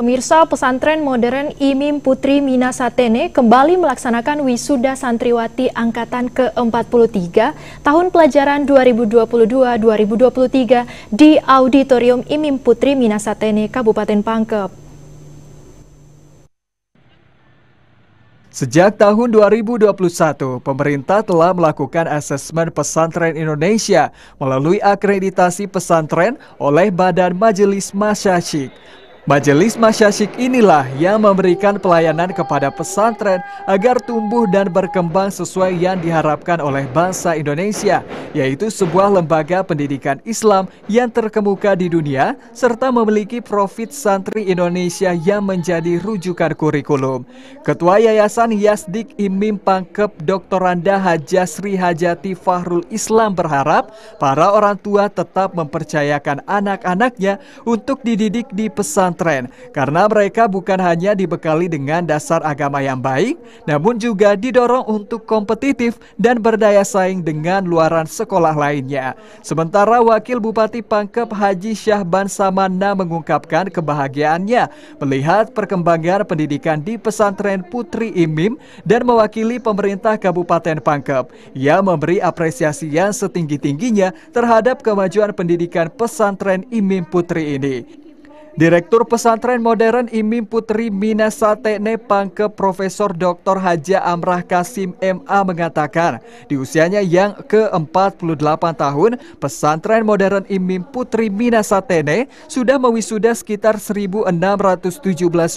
Pemirsa pesantren modern Imim Putri Minasatene kembali melaksanakan wisuda santriwati angkatan ke-43 tahun pelajaran 2022-2023 di Auditorium Imim Putri Minasatene, Kabupaten Pangkep. Sejak tahun 2021, pemerintah telah melakukan asesmen pesantren Indonesia melalui akreditasi pesantren oleh Badan Majelis Masyasyik. Majelis Masyasyik inilah yang memberikan pelayanan kepada pesantren agar tumbuh dan berkembang sesuai yang diharapkan oleh bangsa Indonesia, yaitu sebuah lembaga pendidikan Islam yang terkemuka di dunia serta memiliki profit santri Indonesia yang menjadi rujukan kurikulum. Ketua Yayasan Yasdik Imim Pangkep Dr. Randa Hajasri Hajati Fahrul Islam berharap para orang tua tetap mempercayakan anak-anaknya untuk dididik di pesantren pesantren karena mereka bukan hanya dibekali dengan dasar agama yang baik, namun juga didorong untuk kompetitif dan berdaya saing dengan luaran sekolah lainnya. Sementara Wakil Bupati Pangkep Haji Syahban Samana mengungkapkan kebahagiaannya melihat perkembangan pendidikan di pesantren Putri Imim dan mewakili pemerintah Kabupaten Pangkep. Ia memberi apresiasi yang setinggi-tingginya terhadap kemajuan pendidikan pesantren Imim Putri ini. Direktur Pesantren Modern Imim Putri Minasate Nepang ke Profesor Dr. Haja Amrah Kasim MA mengatakan, di usianya yang ke-48 tahun, Pesantren Modern Imim Putri Minasatene sudah mewisuda sekitar 1.617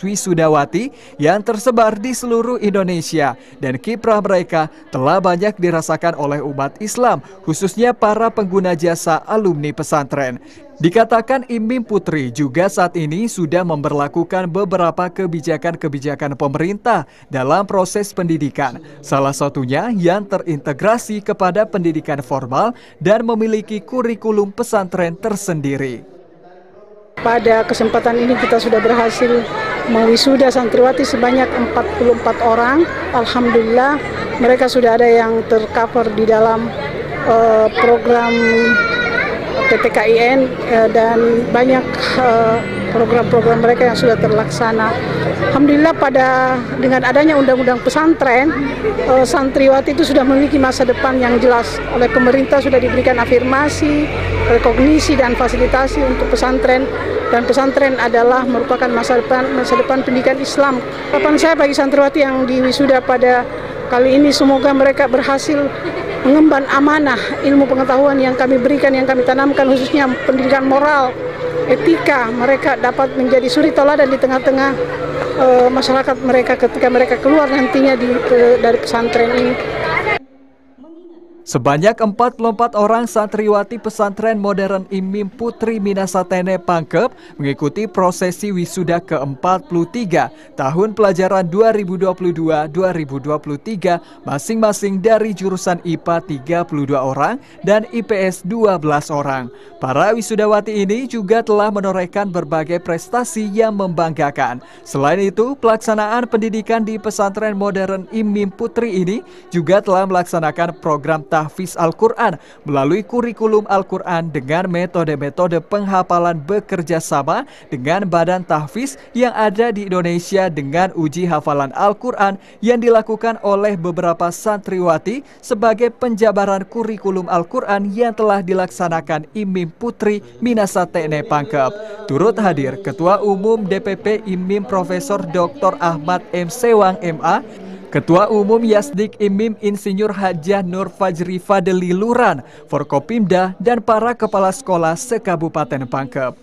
wisudawati yang tersebar di seluruh Indonesia dan kiprah mereka telah banyak dirasakan oleh umat Islam, khususnya para pengguna jasa alumni pesantren. Dikatakan Imim Putri juga saat ini sudah memperlakukan beberapa kebijakan-kebijakan pemerintah dalam proses pendidikan. Salah satunya yang terintegrasi kepada pendidikan formal dan memiliki kurikulum pesantren tersendiri. Pada kesempatan ini kita sudah berhasil mewisuda santriwati sebanyak 44 orang. Alhamdulillah mereka sudah ada yang tercover di dalam uh, program PTKIN eh, dan banyak eh, program-program mereka yang sudah terlaksana. Alhamdulillah pada dengan adanya undang-undang pesantren, eh, santriwati itu sudah memiliki masa depan yang jelas. Oleh pemerintah sudah diberikan afirmasi, rekognisi dan fasilitasi untuk pesantren dan pesantren adalah merupakan masa depan masa depan pendidikan Islam. Harapan saya bagi santriwati yang diwisuda pada kali ini semoga mereka berhasil mengemban amanah ilmu pengetahuan yang kami berikan, yang kami tanamkan khususnya pendidikan moral, etika, mereka dapat menjadi suri teladan di tengah-tengah uh, masyarakat mereka ketika mereka keluar nantinya di, ke, dari pesantren ini. Sebanyak 44 orang santriwati pesantren modern Imim Putri Minasatene Pangkep mengikuti prosesi wisuda ke-43 tahun pelajaran 2022-2023 masing-masing dari jurusan IPA 32 orang dan IPS 12 orang. Para wisudawati ini juga telah menorehkan berbagai prestasi yang membanggakan. Selain itu, pelaksanaan pendidikan di pesantren modern Imim Putri ini juga telah melaksanakan program tahfiz Al-Quran melalui kurikulum Al-Quran dengan metode-metode penghafalan bekerja sama dengan badan tahfiz yang ada di Indonesia dengan uji hafalan Al-Quran yang dilakukan oleh beberapa santriwati sebagai penjabaran kurikulum Al-Quran yang telah dilaksanakan Imim Putri Minasatene Pangkep. Turut hadir Ketua Umum DPP Imim Profesor Dr. Ahmad M. Sewang MA Ketua Umum Yasdik Imim Insinyur Hajah Nur Fajri Fadeli Luran, Forkopimda, dan para kepala sekolah sekabupaten Pangkep.